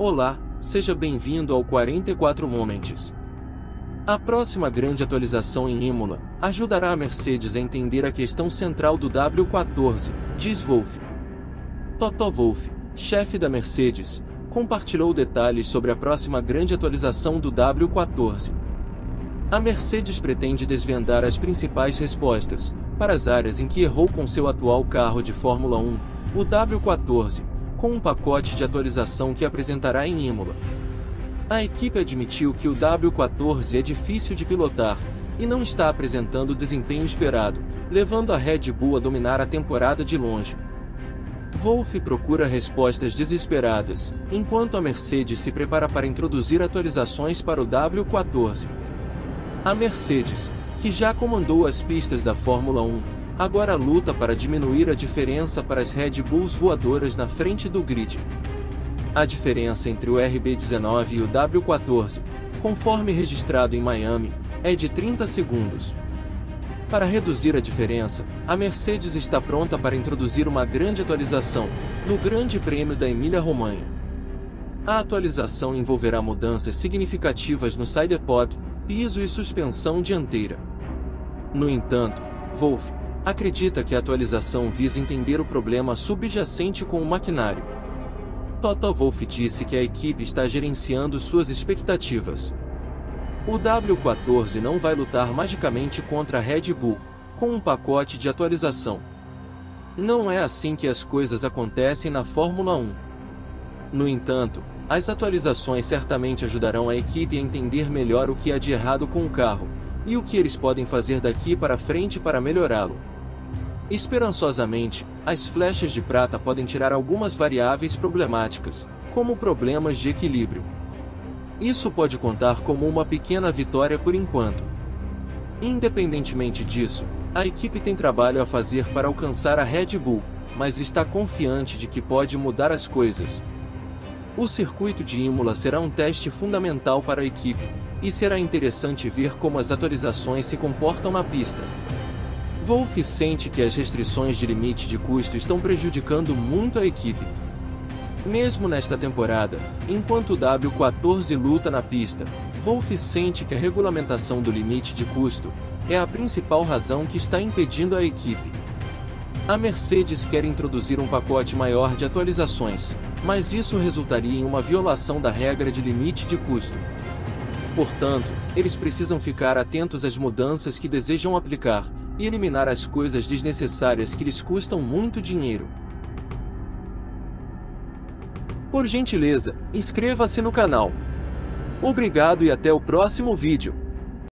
Olá, seja bem-vindo ao 44 Moments. A próxima grande atualização em Imola ajudará a Mercedes a entender a questão central do W14, diz Wolff. Toto Wolff, chefe da Mercedes, compartilhou detalhes sobre a próxima grande atualização do W14. A Mercedes pretende desvendar as principais respostas para as áreas em que errou com seu atual carro de Fórmula 1, o W14, com um pacote de atualização que apresentará em Imola. A equipe admitiu que o W14 é difícil de pilotar e não está apresentando o desempenho esperado, levando a Red Bull a dominar a temporada de longe. Wolff procura respostas desesperadas, enquanto a Mercedes se prepara para introduzir atualizações para o W14. A Mercedes, que já comandou as pistas da Fórmula 1, agora luta para diminuir a diferença para as Red Bulls voadoras na frente do grid. A diferença entre o RB19 e o W14, conforme registrado em Miami, é de 30 segundos. Para reduzir a diferença, a Mercedes está pronta para introduzir uma grande atualização no Grande Prêmio da Emília-Romanha. A atualização envolverá mudanças significativas no sidepod, piso e suspensão dianteira. No entanto, Wolff, acredita que a atualização visa entender o problema subjacente com o maquinário. Toto Wolff disse que a equipe está gerenciando suas expectativas. O W14 não vai lutar magicamente contra a Red Bull, com um pacote de atualização. Não é assim que as coisas acontecem na Fórmula 1. No entanto, as atualizações certamente ajudarão a equipe a entender melhor o que há de errado com o carro, e o que eles podem fazer daqui para frente para melhorá-lo. Esperançosamente, as flechas de prata podem tirar algumas variáveis problemáticas, como problemas de equilíbrio. Isso pode contar como uma pequena vitória por enquanto. Independentemente disso, a equipe tem trabalho a fazer para alcançar a Red Bull, mas está confiante de que pode mudar as coisas. O circuito de Imola será um teste fundamental para a equipe, e será interessante ver como as atualizações se comportam na pista. Wolff sente que as restrições de limite de custo estão prejudicando muito a equipe. Mesmo nesta temporada, enquanto o W14 luta na pista, Wolff sente que a regulamentação do limite de custo é a principal razão que está impedindo a equipe. A Mercedes quer introduzir um pacote maior de atualizações, mas isso resultaria em uma violação da regra de limite de custo. Portanto, eles precisam ficar atentos às mudanças que desejam aplicar, e eliminar as coisas desnecessárias que lhes custam muito dinheiro. Por gentileza, inscreva-se no canal. Obrigado e até o próximo vídeo.